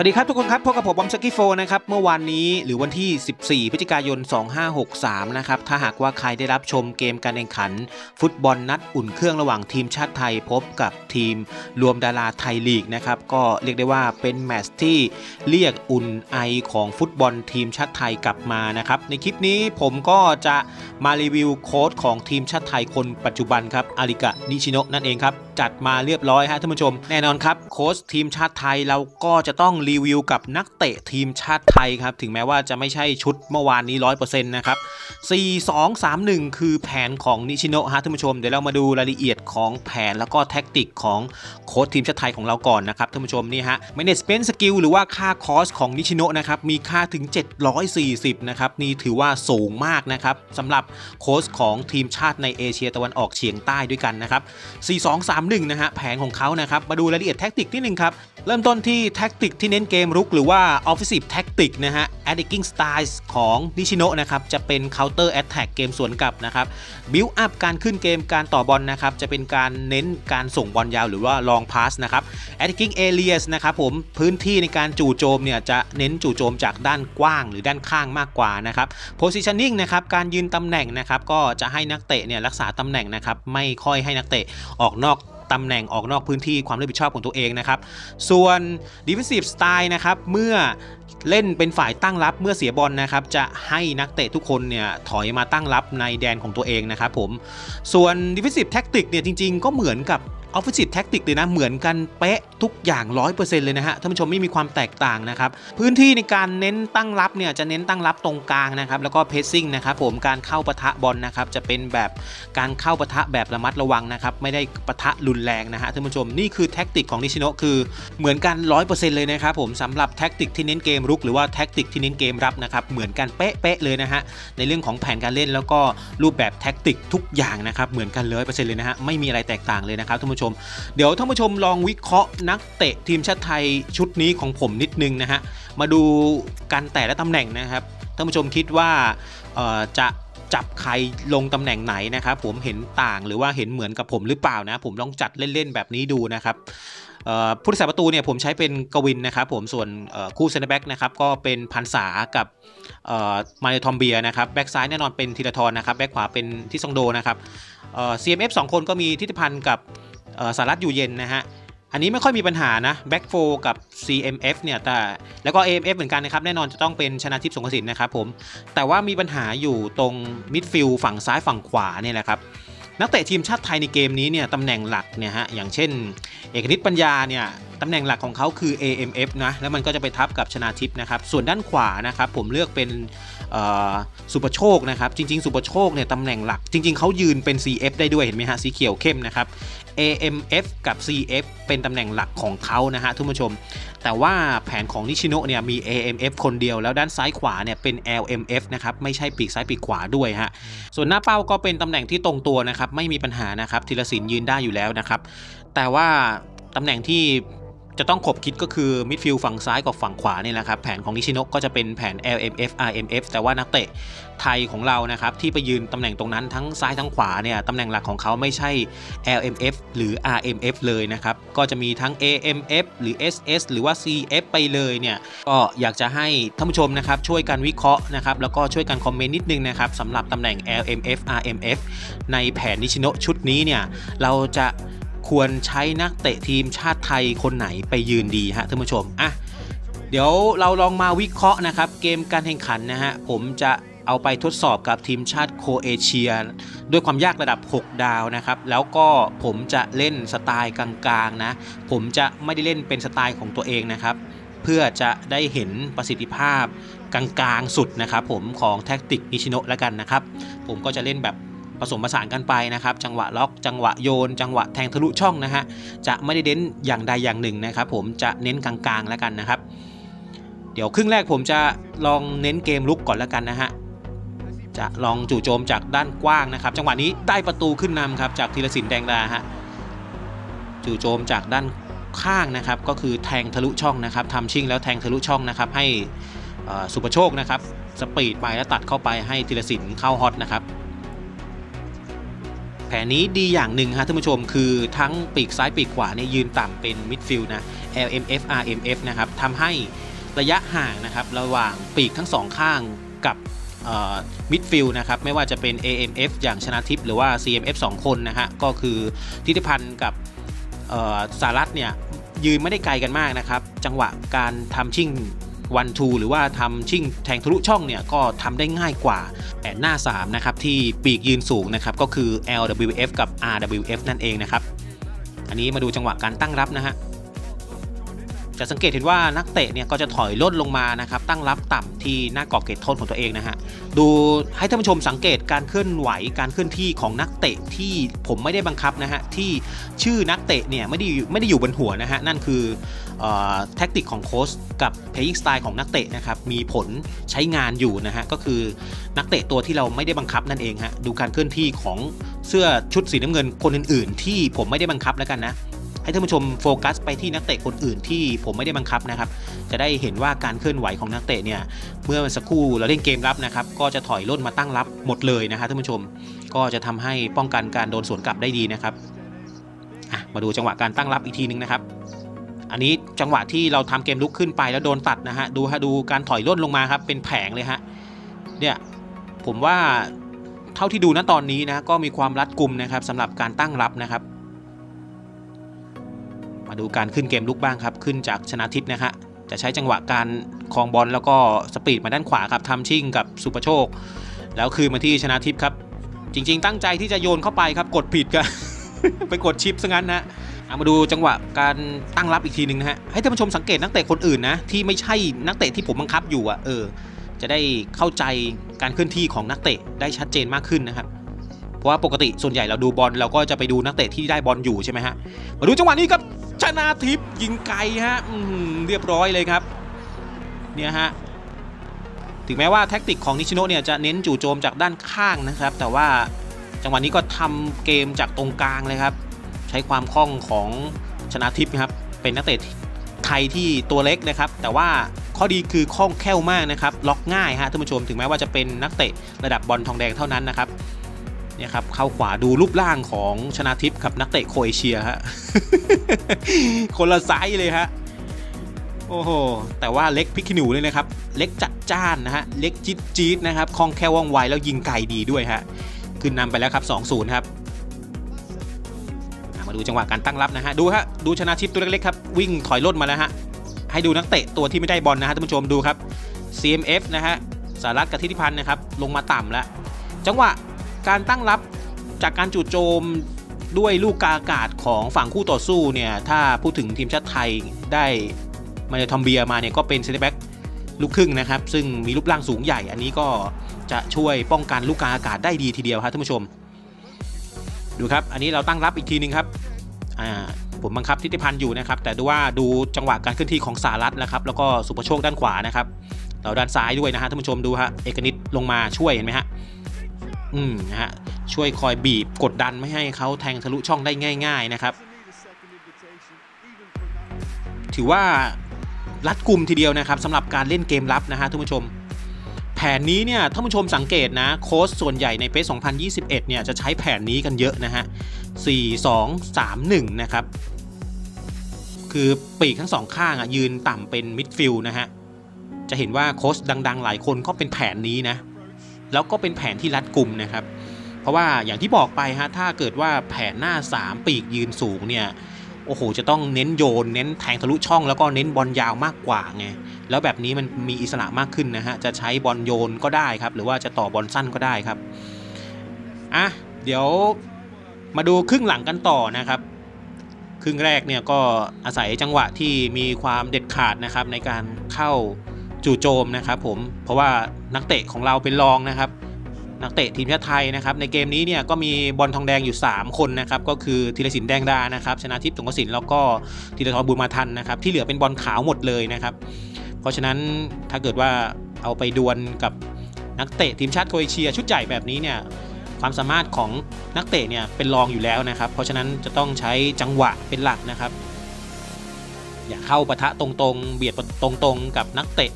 สวัสดีครับทุกคนครับพบกับผมบอมสกี้โฟนะครับเมื่อวานนี้หรือวันที่ 14 พฤศจิกายน 2563 นะครับ ถ้าหากว่าใครได้รับชมเกมการแข่งขัน ฟุตบอลนัดอุ่นเครื่องระหว่างทีมชาติไทยพบกับทีมรวมดาราไทยลีกนะครับ ก็เรียกได้ว่าเป็นแมตช์ที่เรียกอุ่นไอของฟุตบอลทีมชาติไทยกลับมานะครับในคลิปนี้ผมก็จะมารีวิวโค้ชของทีมชาติไทยคนปัจจุบันครับอากิระนิชิโนะนั่นเองครับจัดมาเรียบร้อยฮะท่านผู้ชม แน่นอนครับโค้ชทีมชาติไทยเราก็จะต้องรีวิวกับนักเตะทีมชาติไทยครับ ถึงแม้ว่าจะไม่ใช่ชุดเมื่อวานนี้ 100%นะครับ 4 2 3 1 คือแผนของนิชิโนะฮะท่านผู้ชม เดี๋ยวเรามาดูรายละเอียดของแผนแล้วก็แท็กติกของโค้ชทีมชาติไทยของเราก่อนนะครับท่านผู้ชมนี่ฮะ management skill หรือว่าค่าคอสของนิชิโนะนะครับมีค่าถึง 740 นะครับนี่ถือว่าสูงมากนะครับสำหรับโค้ชของทีมชาติในเอเชียตะวันออกเฉียงใต้ด้วยกันนะครับ 4-2-3-1 นะฮะแผนของเขานะครับมาดูรายละเอียดแท็กติกนิดนึงครับเริ่มต้นที่แท็กติกที่เน้นเกมรุกหรือว่า offensive tactic นะฮะ attacking styles ของนิชิโนะนะครับ จะเป็น counter attack เกมสวนกลับนะครับ build up การขึ้นเกมการต่อบอลนะครับ จะเป็นการเน้นการส่งบอลยาวหรือว่า long pass นะครับ attacking areas นะครับผมพื้นที่ในการจู่โจมเนี่ยจะเน้นจู่โจมจากด้านกว้างหรือด้านข้างมากกว่านะครับ positioning นะครับการยืนตำแหน่งนะครับก็จะให้นักเตะเนี่ยรักษาตำแหน่งนะครับไม่ค่อยให้นักเตะออกนอก ตำแหน่งออกนอกพื้นที่ความรับผิดชอบของตัวเองนะครับ ส่วน defensive style นะครับ เมื่อเล่นเป็นฝ่ายตั้งรับเมื่อเสียบอลนะครับ จะให้นักเตะทุกคนเนี่ยถอยมาตั้งรับในแดนของตัวเองนะครับผม ส่วน defensive tactic เนี่ยจริงๆ ก็เหมือนกับ offensive tactic เลยนะ เหมือนกันเป๊ะทุกอย่าง 100%เลยนะฮะท่านผู้ชมไม่มีความแตกต่างนะครับพื้นที่ในการเน้นตั้งรับเนี่ยจะเน้นตั้งรับตรงกลางนะครับแล้วก็ pressing นะครับผมการเข้าปะทะบอลนะครับจะเป็นแบบการเข้าปะทะแบบระมัดระวังนะครับไม่ได้ปะทะรุนแรงนะฮะท่านผู้ชมนี่คือแท็กติกของนิชิโนะคือเหมือนกัน 100%เลยนะครับผมสำหรับแท็กติกที่เน้นเกมรุกหรือว่าแท็กติกที่เน้นเกมรับนะครับเหมือนกันเป๊ะๆเลยนะฮะในเรื่องของแผนการเล่นแล้วก็รูปแบบแท็กติกทุกอย่างนะครับเหมือนกันเลยเปอร์เซ็นต์เลยนะฮะไม่มีอะไรแตกต่างเลยนะครับท่านผู้ชม เดี๋ยวท่านผู้ชมลองวิเคราะห์นักเตะทีมชาติไทยชุดนี้ของผมนิดนึงนะฮะ มาดูกันแต่ละตำแหน่งนะครับ ท่านผู้ชมคิดว่าจะจับใครลงตำแหน่งไหนนะครับ ผมเห็นต่างหรือว่าเห็นเหมือนกับผมหรือเปล่านะ ผมลองจัดเล่นๆแบบนี้ดูนะครับผู้รักษาประตูเนี่ยผมใช้เป็นกวินนะครับผมส่วนคู่เซนเตอร์แบ็กนะครับก็เป็นพรรษากับมาเนทอมเบียนะครับแบ็กซ้ายแน่นอนเป็นธีราทรนะครับแบ็กขวาเป็นทริสตองโดนะครับ CMF 2 คนก็มีทิติพันธ์กับสารัตอยู่เย็นนะฮะ อันนี้ไม่ค่อยมีปัญหานะ Back 4กับ CMF เนี่ยแต่แล้วก็ AMF เหมือนกันนะครับ แน่นอนจะต้องเป็นชนะทิพย์สงกสินนะครับผม แต่ว่ามีปัญหาอยู่ตรงมิดฟิลด์ฝั่งซ้ายฝั่งขวาเนี่ยแหละครับ นักเตะทีมชาติไทยในเกมนี้เนี่ยตำแหน่งหลักเนี่ยฮะอย่างเช่น เอกนิตปัญญาเนี่ย ตำแหน่งหลักของเขาคือ AMF นะ แล้วมันก็จะไปทับกับชนาทิพย์นะครับ ส่วนด้านขวานะครับผมเลือกเป็นสุปโชคนะครับ จริง ๆ สุปโชคเนี่ยตำแหน่งหลัก จริง ๆเขายืนเป็น CF ได้ด้วยเห็นไหมฮะสีเขียวเข้มนะครับ AMF กับ CF เป็นตำแหน่งหลักของเขานะฮะทุกผู้ชม แต่ว่าแผนของนิชิโนะเนี่ยมี AMF คนเดียวแล้วด้านซ้ายขวาเนี่ยเป็น LMF นะครับไม่ใช่ปีกซ้ายปีกขวาด้วยฮะส่วนหน้าเป้าก็เป็นตำแหน่งที่ตรงตัวนะครับไม่มีปัญหานะครับธีรศิลป์ยืนได้อยู่แล้วนะครับแต่ว่าตำแหน่งที่ จะต้องขบคิดก็คือมิดฟิลด์ฝั่งซ้ายกับฝั่งขวานี่แหละครับแผนของนิชิโนก็จะเป็นแผน LMF RMF แต่ว่านักเตะไทยของเรานะครับที่ไปยืนตำแหน่งตรงนั้นทั้งซ้ายทั้งขวาเนี่ยตำแหน่งหลักของเขาไม่ใช่ LMF หรือ RMF เลยนะครับก็จะมีทั้ง AMF หรือ SS หรือว่า CF ไปเลยเนี่ยก็อยากจะให้ท่านผู้ชมนะครับช่วยกันวิเคราะห์นะครับแล้วก็ช่วยกันคอมเมนต์นิดนึงนะครับสำหรับตำแหน่ง LMF RMF ในแผนนิชิโนชุดนี้เนี่ยเราจะ ควรใช้นักเตะทีมชาติไทยคนไหนไปยืนดีฮะท่านผู้ชมอะเดี๋ยวเราลองมาวิเคราะห์นะครับ เกมการแข่งขันนะฮะผมจะเอาไปทดสอบกับทีมชาติโคเอเชีย ด้วยความยากระดับ 6 ดาวนะครับ แล้วก็ผมจะเล่นสไตล์กลางๆนะ ผมจะไม่ได้เล่นเป็นสไตล์ของตัวเองนะครับ เพื่อจะได้เห็นประสิทธิภาพกลางๆสุดนะครับผมของแท็กติกนิชิโนะแล้วกันนะครับ ผมก็จะเล่นแบบ ผสมผสานกันไปนะครับ จังหวะล็อก จังหวะโยน จังหวะแทงทะลุช่องนะฮะจะไม่ได้เน้นอย่างใดอย่างหนึ่งนะครับ ผมจะเน้นกลางๆแล้วกันนะครับ เดี๋ยวครึ่งแรกผมจะลองเน้นเกมลุกก่อนแล้วกันนะฮะจะลองจู่โจมจากด้านกว้างนะครับ จังหวะนี้ได้ประตูขึ้นนำครับจากธีรศิลป์แดงดาฮะจู่โจมจากด้านข้างนะครับก็คือแทงทะลุช่องนะครับทำชิ่งแล้วแทงทะลุช่องนะครับให้สุปโชคนะครับสปีดไปแล้วตัดเข้าไปให้ธีรศิลป์เข้าฮอตนะครับ แผนนี้ดีอย่างหนึ่งฮะท่านผู้ชมคือทั้งปีกซ้ายปีกขวาเนี่ยยืนต่ำเป็นมิดฟิลด์นะ LMF RMF นะครับทำให้ระยะห่างนะครับระหว่างปีกทั้งสองข้างกับมิดฟิลด์นะครับไม่ว่าจะเป็น AMF อย่างชนะทิพย์หรือว่า CMF 2 คนนะฮะก็คือทิติพันธ์กับสารัตเนี่ยยืนไม่ได้ไกลกันมากนะครับ จังหวะการทำชิ่ง วันทูหรือว่าทำชิ่งแทงทะลุช่องเนี่ยก็ทำได้ง่ายกว่าแต่หน้า3นะครับที่ปีกยืนสูงนะครับก็คือ LWF กับ RWF นั่นเองนะครับอันนี้มาดูจังหวะการตั้งรับนะฮะ จะสังเกตเห็นว่านักเตะเนี่ยก็จะถอยล่นลงมานะครับตั้งรับต่ำที่หน้ากรอบเขตโทษของตัวเองนะฮะดูให้ท่านผู้ชมสังเกตการเคลื่อนไหวการเคลื่อนที่ของนักเตะที่ผมไม่ได้บังคับนะฮะที่ชื่อนักเตะเนี่ยไม่ได้ไม่ได้อยู่บนหัวนะฮะนั่นคือแท็กติกของโค้ชกับเพย์ i ิ g สไตล์ของนักเตะนะครับมีผลใช้งานอยู่นะฮะก็คือนักเตะตัวที่เราไม่ได้บังคับนั่นเองฮะดูการเคลื่อนที่ของเสื้อชุดสีน้ำเงินคนอื่น ๆ ที่ผมไม่ได้บังคับแล้วกันนะ ให้ท่านผู้ชมโฟกัสไปที่นักเตะคนอื่นที่ผมไม่ได้บังคับนะครับ จะได้เห็นว่าการเคลื่อนไหวของนักเตะเนี่ยเมื่อสักครู่เราเล่นเกมรับนะครับ ก็จะถอยล่นมาตั้งรับหมดเลยนะครับท่านผู้ชมก็จะทำให้ป้องกันการโดนสวนกลับได้ดีนะครับมาดูจังหวะการตั้งรับอีกทีนึงนะครับ อันนี้จังหวะที่เราทำเกมลุกขึ้นไปแล้วโดนตัดนะฮะดูฮะดูการถอยล่นลงมาครับเป็นแผงเลยฮะเนี่ยผมว่าเท่าที่ดูณตอนนี้นะก็มีความรัดกุมนะครับสำหรับการตั้งรับนะครับ ดูการขึ้นเกมลุกบ้างครับ ขึ้นจากชนะทิพย์นะฮะจะใช้จังหวะการคลองบอลแล้วก็สปีดมาด้านขวาครับทำชิ่งกับสุประโชค แล้วคืนมาที่ชนะทิพย์ครับ จริง ๆ ตั้งใจที่จะโยนเข้าไปครับกดผิดกันไปกดชิปซะงั้นนะมาดูจังหวะการตั้งรับอีกทีหนึ่งนะฮะให้ท่านผู้ชมสังเกตนักเตะคนอื่นนะที่ไม่ใช่นักเตะที่ผมบังคับอยู่อะเออจะได้เข้าใจการเคลื่อนที่ของนักเตะได้ชัดเจนมากขึ้นนะครับเพราะว่าปกติส่วนใหญ่เราดูบอลเราก็จะไปดูนักเตะที่ได้บอลอยู่ใช่ไหมฮะมาดูจังหวะนี้ครับ ชนะทิพย์ยิงไกลฮะเรียบร้อยเลยครับเนี่ยฮะถึงแม้ว่าแท็กติกของนิชิโนะเนี่ยจะเน้นจู่โจมจากด้านข้างนะครับ แต่ว่าจังหวะนี้ก็ทำเกมจากตรงกลางเลยครับ ใช้ความคล่องของชนะทิพย์ครับ เป็นนักเตะไทยที่ตัวเล็กนะครับ แต่ว่าข้อดีคือคล่องแคล่วมากนะครับ ล็อกง่ายฮะท่านผู้ชมถึงแม้ว่าจะเป็นนักเตะระดับบอลทองแดงเท่านั้นนะครับ เนี่ยครับเข้าขวาดูรูปร่างของชนะทิพย์ครับนักเตะโครเอเชียฮะคนละไซส์เลยฮะโอ้โหแต่ว่าเล็กพิกหนูเลยนะครับ เล็กจัดจ้านนะฮะเล็กจี๊ดจี๊ดนะครับคล่องแคล่วว่องไวแล้วยิงไกลดีด้วยฮะขึ้นนำไปแล้วครับ 2-0 ครับมาดูจังหวะการตั้งรับนะฮะดูฮะดูชนะทิพย์ตัวเล็กๆครับวิ่งถอยล่นมาแล้วฮะให้ดูนักเตะตัวที่ไม่ได้บอลนะฮะท่านผู้ชมดูครับ CMF นะฮะสารัตกับทิติพันธ์นะครับลงมาต่ำแล้วจังหวะ การตั้งรับจากการจู่โจมด้วยลูกกาอากาศของฝั่งคู่ต่อสู้เนี่ยถ้าพูดถึงทีมชาติไทยได้มาทอมเบียร์มาเนี่ยก็เป็นเซนเตอร์แบ็กลูกครึ่งนะครับ ซึ่งมีรูปร่างสูงใหญ่อันนี้ก็จะช่วยป้องกันลูกกลางอากาศได้ดีทีเดียวครับท่านผู้ชม ดูครับ อันนี้เราตั้งรับอีกทีนึงครับผมบังคับฐิติพันธ์อยู่นะครับ แต่ดูว่าดูจังหวะการเคลื่อนที่ของสารัชนะครับ แล้วก็ศุภโชคด้านขวานะครับเราด้านซ้ายด้วยนะฮะท่านผู้ชมดูฮะเอกนิษฐ์ลงมาช่วยเห็นไหมฮะ อืมนะฮะช่วยคอยบีบกดดันไม่ให้เขาแทงทะลุช่องได้ง่าย ๆนะครับ ถือว่ารัดกลุ่มทีเดียวนะครับสำหรับการเล่นเกมรับนะฮะท่านผู้ชม แผนนี้เนี่ยท่านผู้ชมสังเกตนะโค้ชส่วนใหญ่ในเฟส2021 เนี่ยจะใช้แผนนี้กันเยอะนะฮะ 4 2 3 1 นะครับ คือปีกทั้งสองข้างอะยืนต่ำเป็นมิดฟิลด์นะฮะ จะเห็นว่าโค้ชดัง ๆ หลายคนก็เป็นแผนนี้นะ แล้วก็เป็นแผนที่รัดกุมนะครับ เพราะว่าอย่างที่บอกไปฮะถ้าเกิดว่าแผนหน้า 3 ปีกยืนสูงเนี่ยโอ้โหจะต้องเน้นโยน เน้นแทงทะลุช่องแล้วก็เน้นบอลยาวมากกว่าไงแล้วแบบนี้มันมีอิสระมากขึ้นนะฮะจะใช้บอลโยนก็ได้ครับ หรือว่าจะต่อบอลสั้นก็ได้ครับอะเดี๋ยวมาดูครึ่งหลังกันต่อนะครับครึ่งแรกเนี่ยก็อาศัยจังหวะที่มีความเด็ดขาดนะครับในการเข้า จู่โจมนะครับผมเพราะว่านักเตะของเราเป็นรองนะครับนักเตะทีมชาติไทยนะครับในเกมนี้เนี่ยก็มีบอลทองแดงอยู่ 3 คนนะครับก็คือธีรศิลป์แดงดานะครับชนะทิพย์สงกสินแล้วก็ธีรทรบุญมาทันนะครับที่เหลือเป็นบอลขาวหมดเลยนะครับเพราะฉะนั้นถ้าเกิดว่าเอาไปดวลกับนักเตะทีมชาติโครเอเชียชุดใหญ่แบบนี้เนี่ยความสามารถของนักเตะเนี่ยเป็นรองอยู่แล้วนะครับ เพราะฉะนั้นจะต้องใช้จังหวะเป็นหลักนะครับ อย่าเข้าปะทะตรงๆ เบียดตรงๆ กับนักเตะ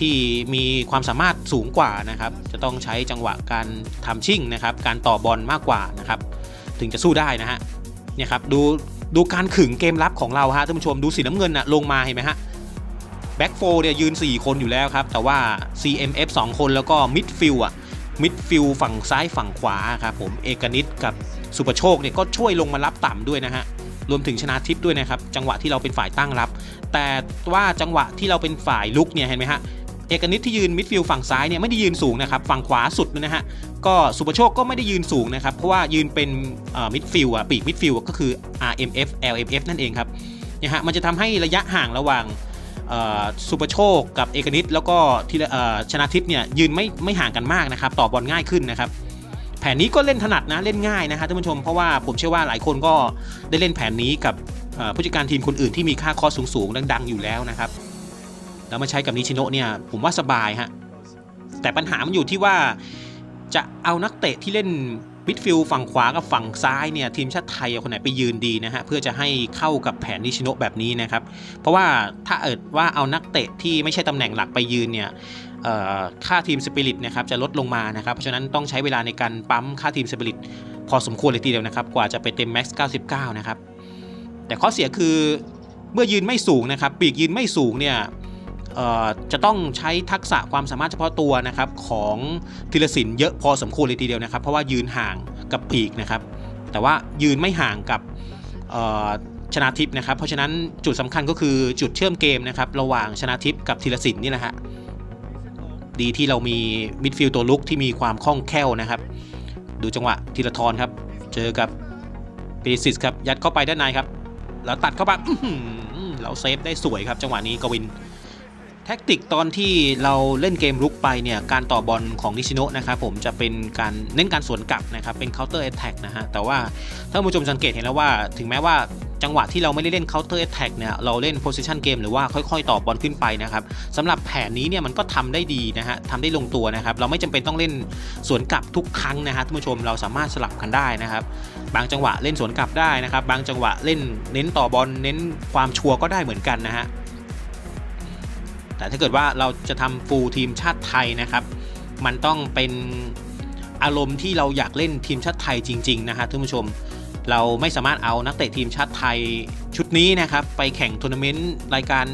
ที่มีความสามารถสูงกว่านะครับ จะต้องใช้จังหวะการทำชิ่งนะครับ การต่อบอลมากกว่านะครับ ถึงจะสู้ได้นะฮะเนี่ยครับดูดูการขึงเกมรับของเราฮะท่านผู้ชมดูสีน้ำเงินนะลงมาเห็นไหมฮะแบ็กโฟร์เนี่ยยืน 4 คนอยู่แล้วครับ แต่ว่า CMF 2 คนแล้วก็มิดฟิลด์อะมิดฟิลด์ฝั่งซ้ายฝั่งขวาครับผมเอกนิษฐ์กับศุภโชคเนี่ยก็ช่วยลงมารับต่ำด้วยนะฮะ รวมถึงชนะทิพย์ด้วยนะครับ จังหวะที่เราเป็นฝ่ายตั้งรับ แต่ว่าจังหวะที่เราเป็นฝ่ายรุกเนี่ยเห็นไหมฮะเอกนิษฐ์ที่ยืนมิดฟิลด์ฝั่งซ้ายเนี่ยไม่ได้ยืนสูงนะครับฝั่งขวาสุดนะฮะก็ศุภโชคก็ไม่ได้ยืนสูงนะครับเพราะว่ายืนเป็นมิดฟิลด์อะปีกมิดฟิลด์ก็คือ RMF LMF นั่นเองครับเนี่ยฮะมันจะทำให้ระยะห่างระหว่างศุภโชคกับเอกนิษฐ์แล้วก็ชนะทิพย์เนี่ยยืนไม่ไม่ห่างกันมากนะครับต่อบอลง่ายขึ้นนะครับ แผนนี้ก็เล่นถนัดนะเล่นง่ายนะฮะท่านผู้ชมเพราะว่าผมเชื่อว่าหลายคนก็ได้เล่นแผนนี้กับผู้จัดการทีมคนอื่นที่มีค่าคอสูงสูงดัง ๆ อยู่แล้วนะครับแล้วมาใช้กับนิชิโนะเนี่ยผมว่าสบายฮะแต่ปัญหามันอยู่ที่ว่าจะเอานักเตะที่เล่นมิดฟิลฝั่งขวากับฝั่งซ้ายเนี่ยทีมชาติไทยคนไหนไปยืนดีนะฮะเพื่อจะให้เข้ากับแผนนิชิโนะแบบนี้นะครับ เพราะว่าถ้าเอิดว่าเอานักเตะที่ไม่ใช่ตำแหน่งหลักไปยืนเนี่ย ค่าทีมสปิริตนะครับจะลดลงมานะครับเพราะฉะนั้นต้องใช้เวลาในการปั๊มค่าทีมสปิริตพอสมควรเลยทีเดียวนะครับ กว่าจะไปเต็มแม็กซ์99 นะครับ แต่ข้อเสียคือเมื่อยืนไม่สูงนะครับ ปีกยืนไม่สูงเนี่ยจะต้องใช้ทักษะความสามารถเฉพาะตัวนะครับของธีรศิลป์เยอะพอสมควรเลยทีเดียวนะครับ เพราะว่ายืนห่างกับปีกนะครับ แต่ว่ายืนไม่ห่างกับชนะทิพย์นะครับ เพราะฉะนั้นจุดสำคัญก็คือจุดเชื่อมเกมนะครับระหว่างชนะทิพย์กับธีรศิลป์นี่แหละฮะ ดีที่เรามีมิดฟิลด์ตัวรุกที่มีความคล่องแคล่วนะครับ ดูจังหวะธีราทรครับ เจอกับเปริซิชครับ ยัดเข้าไปด้านในครับ แล้วตัดเข้าไปเราเซฟได้สวยครับ จังหวะนี้กวิน แท็กติกตอนที่เราเล่นเกมรุกไปเนี่ย การต่อบอลของนิชิโนะนะครับผมจะเป็นการเน้นการสวนกลับนะครับ เป็น counter attack นะฮะ แต่ว่าถ้าผู้ชมสังเกตเห็นแล้วว่า ถึงแม้ว่า จังหวะที่เราไม่ได้เล่น counter attack เนี่ยเราเล่น possession game หรือว่าค่อยๆ ต่อบอลขึ้นไปนะครับสำหรับแผนนี้เนี่ยมันก็ทำได้ดีนะฮะทำได้ลงตัวนะครับ เราไม่จำเป็นต้องเล่นสวนกลับทุกครั้งนะฮะท่านผู้ชมเราสามารถสลับกันได้นะครับ บางจังหวะเล่นสวนกลับได้นะครับ บางจังหวะเล่นเน้นต่อบอลเน้นความชัวร์ก็ได้เหมือนกันนะฮะแต่ถ้าเกิดว่าเราจะทำฟูลทีมชาติไทยนะครับ มันต้องเป็นอารมณ์ที่เราอยากเล่นทีมชาติไทยจริง ๆ นะฮะท่านผู้ชม เราไม่สามารถเอานักเตะทีมชาติไทยชุดนี้นะครับไปแข่งทัวร์นาเมนต์รายการ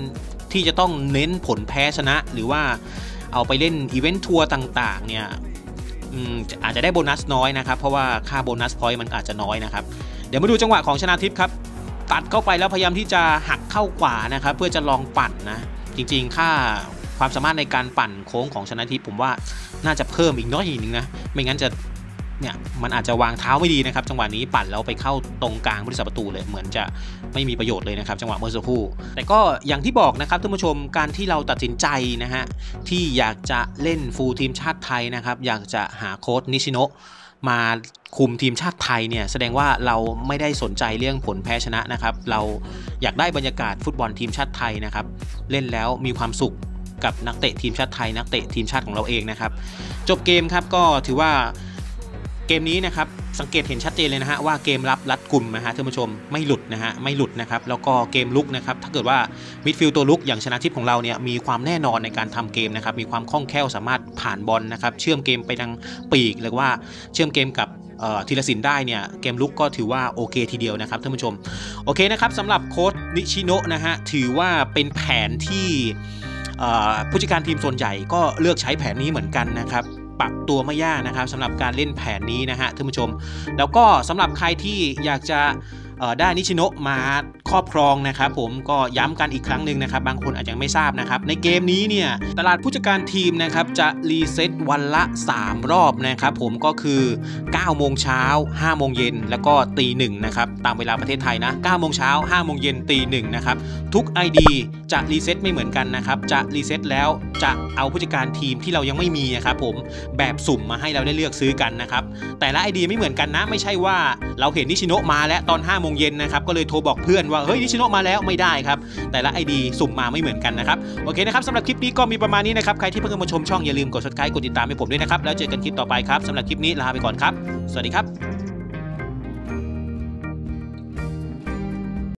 ที่จะต้องเน้นผลแพ้ชนะ หรือว่าเอาไปเล่น event tour ต่างๆเนี่ยอาจจะได้โบนัสน้อยนะครับ เพราะว่าค่าโบนัส point มันอาจจะน้อยนะครับ เดี๋ยวมาดูจังหวะของชนะทิพย์ครับ ตัดเข้าไปแล้วพยายามที่จะหักเข้าขวานะครับ เพื่อจะลองปั่นนะ จริงๆ ค่าความสามารถในการปั่นโค้งของชนะทิพย์ผมว่าน่าจะเพิ่มอีกน้อยนึงนะ ไม่งั้นจะ เนี่ยมันอาจจะวางเท้าไม่ดีนะครับ จังหวะนี้ปั่นแล้วไปเข้าตรงกลางบริษัทประตูเลยเหมือนจะไม่มีประโยชน์เลยนะครับ จังหวะเมื่อสักครู่ แต่ก็อย่างที่บอกนะครับท่านผู้ชมการที่เราตัดสินใจนะฮะที่อยากจะเล่นฟูลทีมชาติไทยนะครับ อยากจะหาโค้ชนิชิโนะมาคุมทีมชาติไทยเนี่ยแสดงว่าเราไม่ได้สนใจเรื่องผลแพ้ชนะนะครับ เราอยากได้บรรยากาศฟุตบอลทีมชาติไทยนะครับ เล่นแล้วมีความสุขกับนักเตะทีมชาติไทย นักเตะทีมชาติของเราเองนะครับ จบเกมครับก็ถือว่า เกมนี้นะครับสังเกตเห็นชัดเจนเลยนะฮะว่าเกมรับรัดกลุ่มนะฮะท่านผู้ชมไม่หลุดนะฮะไม่หลุดนะครับแล้วก็เกมลุกนะครับถ้าเกิดว่ามิดฟิลด์ตัวลุกอย่างชนะทิพย์ของเราเนี่ยมีความแน่นอนในการทำเกมนะครับมีความคล่องแคล่วสามารถผ่านบอลนะครับเชื่อมเกมไปทางปีกหรือว่าเชื่อมเกมกับทีละสินได้เนี่ยเกมลุกก็ถือว่าโอเคทีเดียวนะครับท่านผู้ชมโอเคนะครับสำหรับโค้ดนิชิโนะนะฮะถือว่าเป็นแผนที่ผู้จัดการทีมส่วนใหญ่ก็เลือกใช้แผนนี้เหมือนกันนะครับ ปรับตัวไม่ยากนะครับสำหรับการเล่นแผนนี้นะฮะท่านผู้ชม แล้วก็สำหรับใครที่อยากจะได้นิชิโนะมาครอบครองนะครับผมก็ย้ำกันอีกครั้งหนึ่งนะครับ บางคนอาจจะไม่ทราบนะครับ ในเกมนี้เนี่ยตลาดผู้จัดการทีมนะครับจะรีเซ็ตวันละ 3 รอบนะครับผมก็คือ9โมงเช้า5โมงเย็นแล้วก็ตีหนึ่งนะครับตามเวลาประเทศไทยนะ9โมงเช้า5โมงเย็นตีหนึ่งนะครับทุก ID จะรีเซ็ตไม่เหมือนกันนะครับจะรีเซ็ตแล้วจะเอาผู้จัดการทีมที่เรายังไม่มีนะครับผมแบบสุ่มมาให้เราได้เลือกซื้อกันนะครับแต่ละ ID ไม่เหมือนกันนะ ไม่ใช่ว่าเราเห็นนิชิโนะมาแล้วตอน5โมงเย็นนะครับก็เลยโทรบอกเพื่อนว่าเฮ้ยนิชิโนะมาแล้วไม่ได้ครับแต่ละ ID สุ่มมาไม่เหมือนกันนะครับโอเคนะครับสำหรับคลิปนี้ก็มีประมาณนี้นะครับใครที่เพิ่งมาชมช่องอย่าลืมกด subscribe กดติดตามให้ผมด้วยนะครับแล้วเจอกันคลิปต่อไปครับสำหรับคลิปนี้ลาไปก่อนครับ สวัสดีครับ